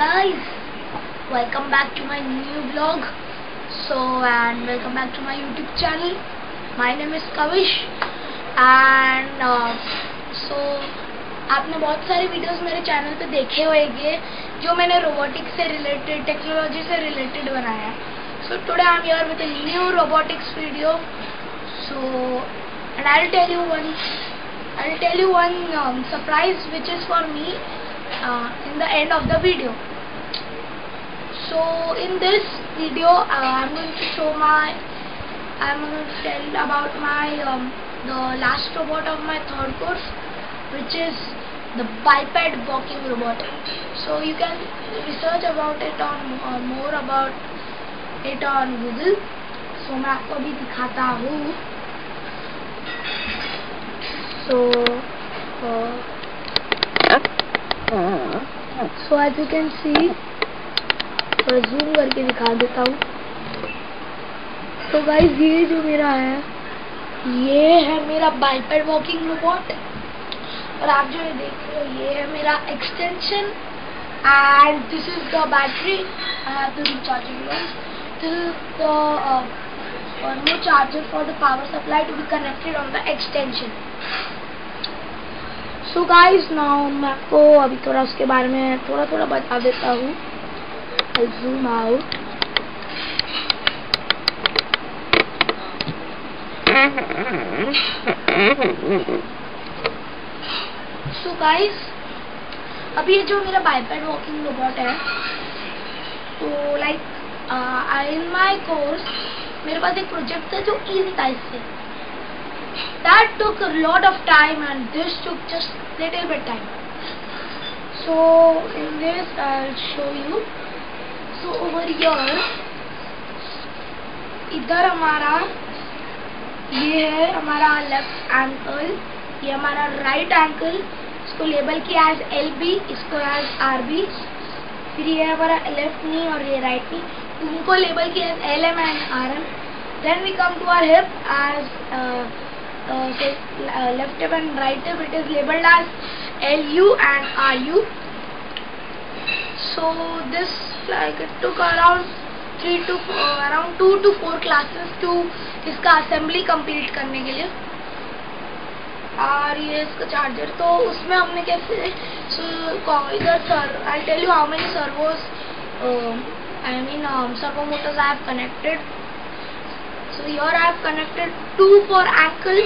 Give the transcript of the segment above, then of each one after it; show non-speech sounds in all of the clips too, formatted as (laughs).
guys. Welcome back to my new vlog. So and welcome back to my youtube channel. My name is Kavish. And uh, so आपने बहुत सारे videos मेरे channel पे देखे होंगे जो मैंने रोबोटिक्स से रिलेटेड टेक्नोलॉजी से रिलेटेड बनाया so today I am here with a new robotics video so and I will tell you one I will tell you one surprise which is for me uh, in the end of the video so in this video uh, I'm going to show my I'm going to tell about my um, the last robot of my third course which is the biped walking robot so you can research about it on uh, more about it on Google so मैं आपको अभी दिखाता हूँ so uh, so as you can see मैं zoom करके दिखा देता हूँ। तो गाइज़ ये जो मेरा है, ये है मेरा बाइपेड वॉकिंग रोबोट और आप जो ये देख रहे हो, ये है मेरा extension and this is the battery too this is the no charger for the power supply to be connected on the extension so guys now मैं आपको अभी थोड़ा उसके बारे में थोड़ा थोड़ा बता देता हूँ। जूम आउट सो गाइस अभी ये जो मेरा बाइपेड वॉकिंग रोबोट है तो like I in my course मेरे पास एक प्रोजेक्ट था जो इजी था इससे that took a lot of time and this took just little bit time. So, in this, I'll show you. So, over here, इधर हमारा, ये है हमारा लेफ़्ट एंकल ये हमारा राइट एंकल इसको लेबल किया एज एल बी इसको एज आर बी फिर ये हमारा लेफ़्ट नी और ये राइट नी उनको लेबल किया as L M and R M then we come to our hip as uh, say uh, left hip and right hip it is labeled as LU and RU so this like it took around to uh, around two to four classes to इसका assembly complete करने के लिए और ये इसका charger तो उसमें हमने कैसे इधर sir I tell you how many servos I mean servo motors I have connected So here I have connected two for ankle,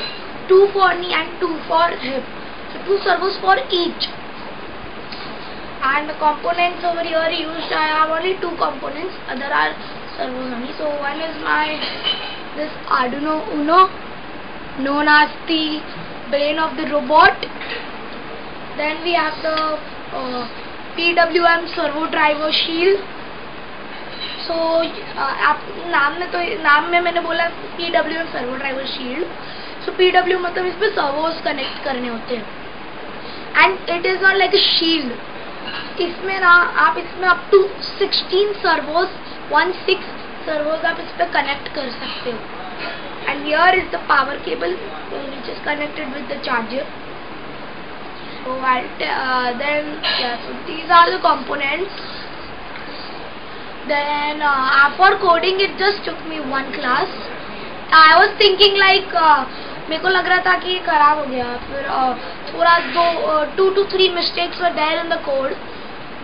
two for knee and two for hip. So two servos for each. And the components over here used, I have only two components. Other are servos only. So one is my this Arduino Uno, known as the brain of the robot. Then we have the uh, PWM servo driver shield so आप नाम में तो नाम में मैंने बोला P W M servo driver shield so P W मतलब इस पर सर्वोस कनेक्ट करने होते हैं. And it is not like a shield इसमें ना आप इसमें up to sixteen servos one six servos आप इस पर कनेक्ट कर सकते हो. And here is the power cable which is connected with the charger so uh, then yeah, so these are the components. Then uh, for coding it just took me one class. I was thinking like uh, मेरे को लग रहा था कि ये खराब हो गया। फिर uh, पूरा दो two two three mistakes were there in the code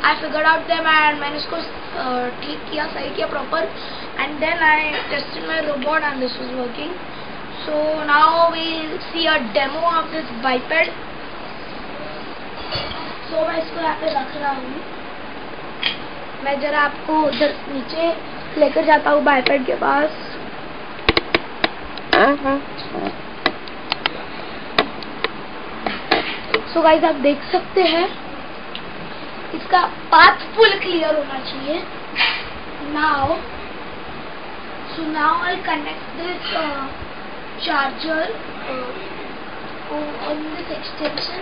I figured out them and मैंने इसको ठीक uh, किया सही किया proper and then I tested my robot and this was working so now we see a demo of this biped so मैं इसको यहाँ पे रख रहा हूँ। मैं जरा आपको उधर नीचे लेकर जाता हूँ बाईपैड के पास। सो so गाइज़ आप देख सकते हैं इसका पाथ फुल क्लियर होना चाहिए। Now so now I connect this charger on this extension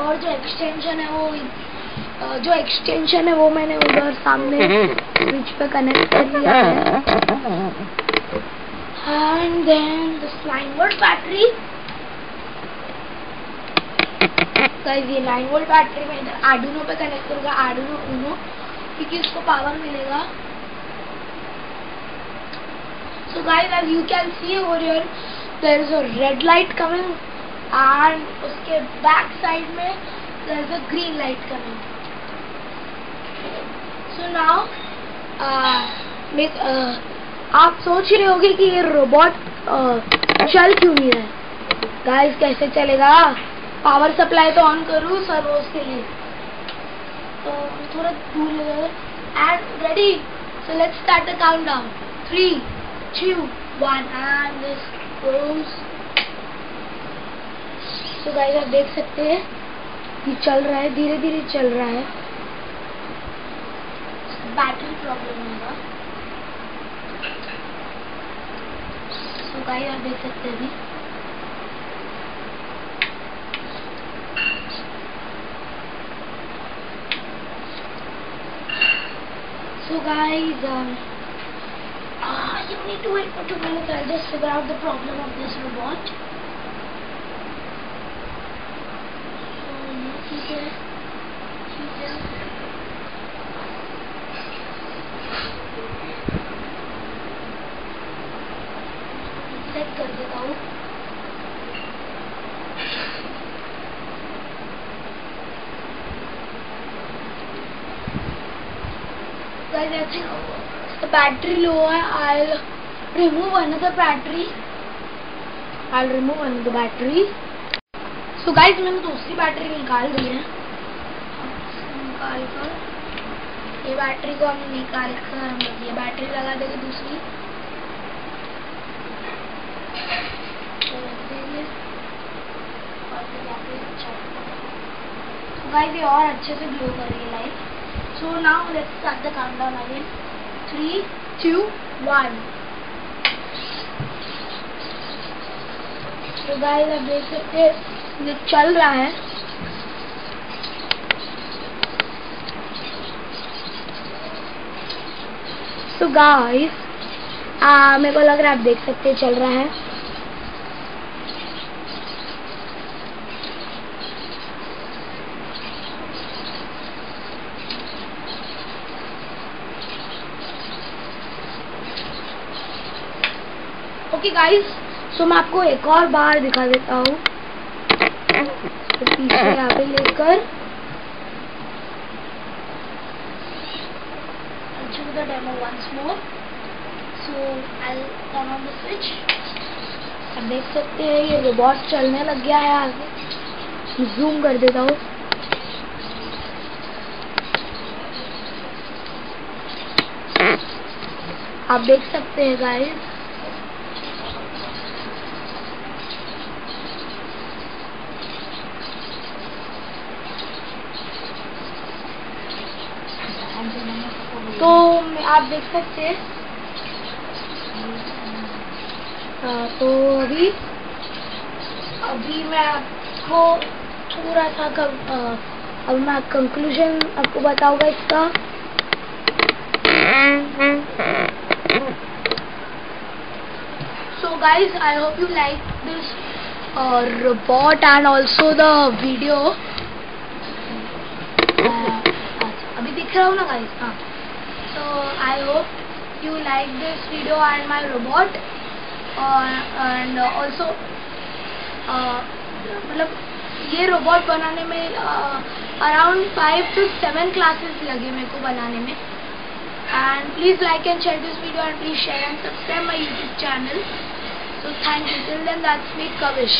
और जो एक्सटेंशन है वो जो एक्सटेंशन है वो मैंने उधर सामने स्विच पे कनेक्ट कर लिया है। And then the slime battery guys ये 9 वोल्ट बैटरी में इधर आर्डुनो पे कनेक्ट करूँगा आर्डुनो उनो क्योंकि इसको पावर मिलेगा। So guys as you can see over here there is a red light coming and उसके बैक साइड में there is a green light coming so now आप सोच रहे होंगे कि ये रोबोट चल क्यों नहीं रहा है? गाइस कैसे चलेगा? पावर सप्लाई तो ऑन करूँ सर्वोस के लिए। तो थोड़ा दूर लगा and ready so let's start the countdown three two one and this goes so guys आप देख सकते हैं ये चल रहा है धीरे धीरे चल रहा है। बैटरी प्रॉब्लम होगा सो गाइस आप देख सकते हैं अभी So guys, um, uh, you need to wait for two minutes. I'll just figure out the problem of this robot. Battery low है I remove another battery I remove another battery so guys मैंने तो दूसरी battery निकाल दी है। निकाल कर, ये battery को हमने निकाल कर हम ये बैटरी लगा देंगे दूसरी। गाइस ये और अच्छे से ग्लो कर रही है light So now let's start the countdown again. Three, two, one. तो गाइस अब देख सकते हैं ये चल रहा है तो गाइस मेरे को लग रहा है आप देख सकते हैं चल रहा है ओके गाइस सो मैं आपको एक और बार दिखा देता हूँ। तो पीछे (laughs) यहाँ पे लेकर do the demo once more. So I'll turn on the switch. आप देख सकते हैं ये रोबोट चलने लग गया है आगे। जूम कर देता हूँ। आप देख सकते हैं गाइस तो आप देख सकते हैं। तो अभी अभी मैं आपको थोड़ा सा कम, अब मैं कंक्लूजन आपको बताऊँगा इसका। So guys i hope you like this uh, robot and also the video. अभी दिख रहा हूँ ना गाइस हाँ। I hope you like this video and my robot. uh, and also मतलब ये रोबोट बनाने में around five two seven classes लगे मेरे को बनाने में। And please like and share this video and please share and subscribe my YouTube channel so thank you till then that's me kavish.